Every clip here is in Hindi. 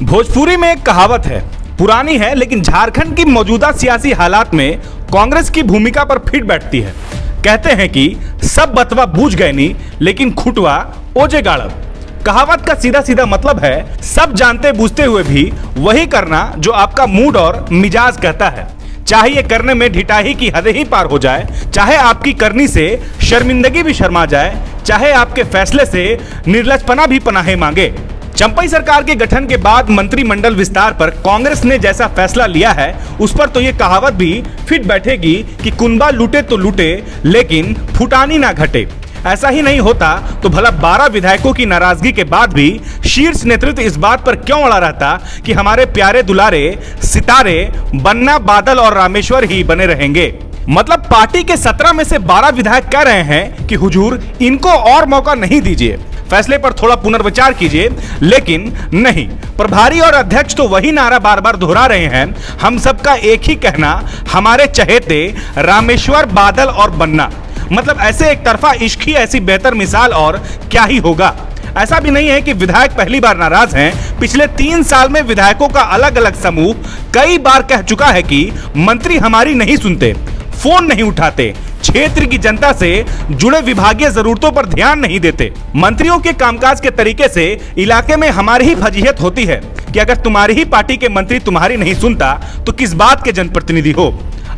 भोजपुरी में एक कहावत है, पुरानी है लेकिन झारखंड की मौजूदा सियासी हालात में कांग्रेस की भूमिका पर फिट बैठती है। कहते हैं कि, सब बतवा बूझ गए नी, लेकिन खुटवा ओजे गाड़ब। कहावत का सीधा सीधा मतलब है, सब जानते बूझते हुए भी वही करना जो आपका मूड और मिजाज कहता है। चाहे ये करने में ढिटाही की हद ही पार हो जाए, चाहे आपकी करनी से शर्मिंदगी भी शर्मा जाए, चाहे आपके फैसले से निर्लजपना भी पनाहे मांगे। चंपई सरकार के गठन के बाद मंत्रिमंडल विस्तार पर कांग्रेस ने जैसा फैसला लिया है, उस पर तो ये कहावत भी फिट बैठेगी कि कुंबा लूटे तो लूटे, लेकिन फुटानी ना घटे। ऐसा ही नहीं होता तो भला 12 विधायकों की नाराज़गी के बाद भी शीर्ष नेतृत्व इस बात पर क्यों अड़ा रहता कि हमारे प्यारे दुलारे, सितारे, बन्ना बादल और रामेश्वर ही बने रहेंगे? मतलब पार्टी के 17 में से 12 विधायक कह रहे हैं कि हुजूर, इनको और मौका नहीं दीजिए। फैसले पर थोड़ा पुनर्विचार कीजिए, लेकिन नहीं। प्रभारी और अध्यक्ष तो वही नारा बार बार दोहरा रहे हैं। हम सबका एक ही कहना, हमारे चहेते रामेश्वर, बादल और बन्ना। मतलब ऐसे एक तरफा इश्क ही ऐसी बेहतर मिसाल और क्या ही होगा? ऐसा भी नहीं है कि विधायक पहली बार नाराज़ हैं। पिछले तीन साल में विधायकों का अलग अलग समूह कई बार कह चुका है कि मंत्री हमारी नहीं सुनते, फ़ोन नहीं उठाते क्षेत्र की जनता से जुड़े विभागीय जरूरतों पर ध्यान नहीं देते। मंत्रियों के कामकाज के तरीके से इलाके में हमारी ही फजीहत होती है कि अगर तुम्हारी ही पार्टी के मंत्री तुम्हारी नहीं सुनता तो किस बात के जनप्रतिनिधि हो?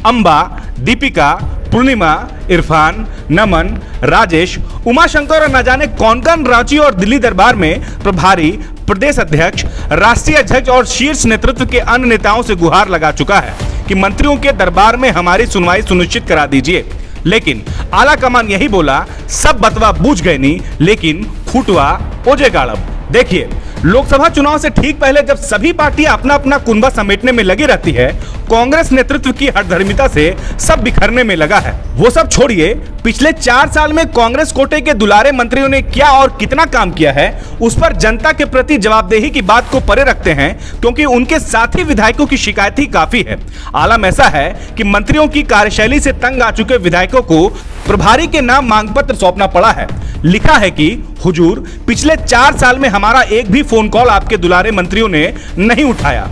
अंबा, दीपिका, पूर्णिमा, इरफान, नमन, राजेश, उमाशंकर और न जाने कौन कौन रांची और दिल्ली दरबार में प्रभारी, प्रदेश अध्यक्ष, राष्ट्रीय अध्यक्ष और शीर्ष नेतृत्व के अन्य नेताओं से गुहार लगा चुका है कि मंत्रियों के दरबार में हमारी सुनवाई सुनिश्चित करा दीजिए। लेकिन आला कमान यही बोला, सब बतवा बूझ गए नहीं लेकिन खुटवा ओजे गाड़ब। देखिए लोकसभा चुनाव से ठीक पहले जब सभी पार्टियाँ अपना अपना कुंबा समेटने में लगी रहती है, कांग्रेस नेतृत्व की हठधर्मिता से सब बिखरने में लगा है। वो सब छोड़िए, पिछले चार साल में कांग्रेस कोटे के दुलारे मंत्रियों ने क्या और कितना काम किया है, उस पर जनता के प्रति जवाबदेही की बात को परे रखते हैं, क्योंकि उनके साथी विधायकों की शिकायत ही काफ़ी है। आलम ऐसा है कि मंत्रियों की कार्यशैली से तंग आ चुके विधायकों को प्रभारी के नाम मांग पत्र सौंपना पड़ा है। लिखा है कि, हुजूर, पिछले चार साल में हमारा एक भी फ़ोन कॉल आपके दुलारे मंत्रियों ने नहीं उठाया।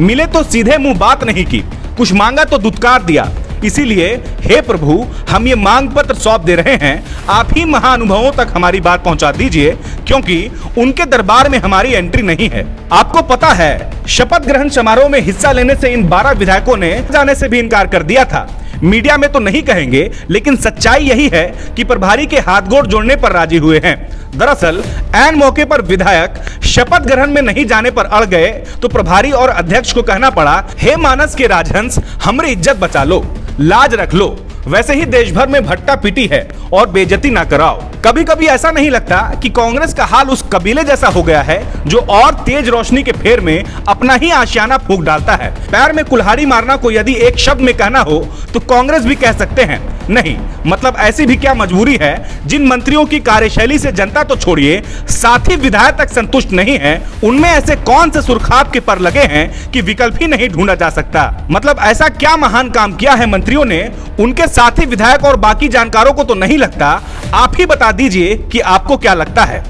मिले तो सीधे मुँह बात नहीं की, कुछ मांगा तो दुत्कार दिया। इसीलिए, हे प्रभु, हम ये मांग पत्र सौंप दे रहे हैं। आप ही महानुभवों तक हमारी बात पहुँचा दीजिए, क्योंकि उनके दरबार में हमारी एंट्री नहीं है। आपको पता है, शपथ ग्रहण समारोह में हिस्सा लेने से इन 12 विधायकों ने जाने से भी इनकार कर दिया था। मीडिया में तो नहीं कहेंगे, लेकिन सच्चाई यही है कि प्रभारी के हाथ गोड़ जोड़ने पर राज़ी हुए हैं। दरअसल एन मौके पर विधायक शपथ ग्रहण में नहीं जाने पर अड़ गए तो प्रभारी और अध्यक्ष को कहना पड़ा, हे मानस के राजहंस, हमारी इज़्ज़त बचा लो, लाज रख लो। वैसे ही देश भर में भट्टा पिटी है और बेजती ना कराओ। कभी कभी ऐसा नहीं लगता कि कांग्रेस का हाल उस कबीले जैसा हो गया है, जो और तेज रोशनी के फेर में अपना ही आशियाना फूक डालता है। पैर में कुल्हाड़ी मारना को यदि एक शब्द में कहना हो तो कांग्रेस भी कह सकते हैं। नहीं मतलब ऐसी भी क्या मजबूरी है? जिन मंत्रियों की कार्यशैली से जनता तो छोड़िए, साथ ही विधायक तक संतुष्ट नहीं है, उनमें ऐसे कौन से सुरखाब के पर लगे हैं कि विकल्प ही नहीं ढूंढा जा सकता? मतलब ऐसा क्या महान काम किया है मंत्रियों ने? उनके साथी विधायक और बाकी जानकारों को तो नहीं लगता। आप ही बता दीजिए कि आपको क्या लगता है।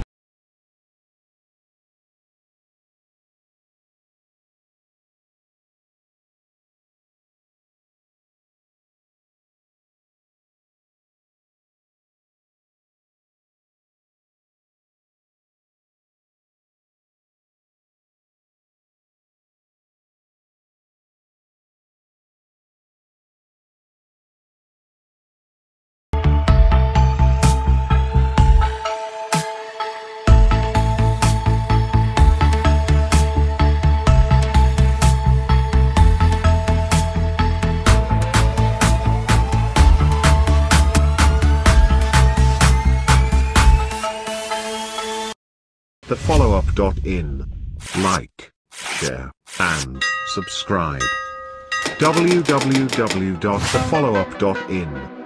The follow up.in. Like, share, and subscribe. www.thefollowup.in